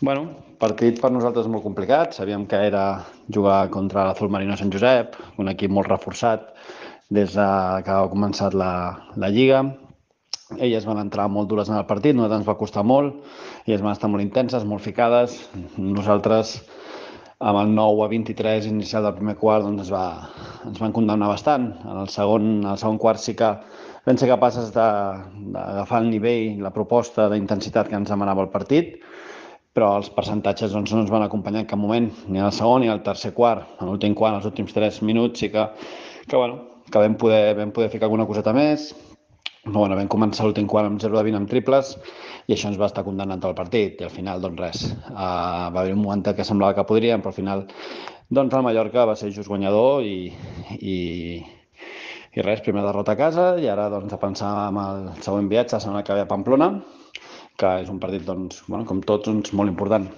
Bueno, partit per nosaltres molt complicat. Sabíem que era jugar contra l'Azul Marino Sant Josep, un equip molt reforçat des de que ha començat la, la Lliga. Elles van entrar molt dures en el partit, nosaltres ens va costar molt, elles van estar molt intenses, molt ficades. Nosaltres, amb el 9 a 23 inicial del primer quart, doncs ens, va, ens van condemnar bastant. En el segon, en el segon quart sí que vam ser capaces d'agafar el nivell, la proposta d'intensitat que ens demanava el partit, però els percentatges doncs, no ens van acompanyar en cap moment, ni al segon ni al tercer quart. En l'últim quart, els últims tres minuts, sí que, que, bueno, que vam, poder, vam poder ficar alguna coseta més, però bueno, vam començar l'últim quart amb 0 de 20 amb triples i això ens va estar condemnant tot el partit. I al final doncs res, uh, va haver un moment que semblava que podríem però al final doncs el Mallorca va ser just guanyador i, i, i res, primera derrota a casa. I ara doncs a pensar en el següent viatge, la setmana que ve a Pamplona que és un partit, doncs, bueno, com tots, doncs, molt important.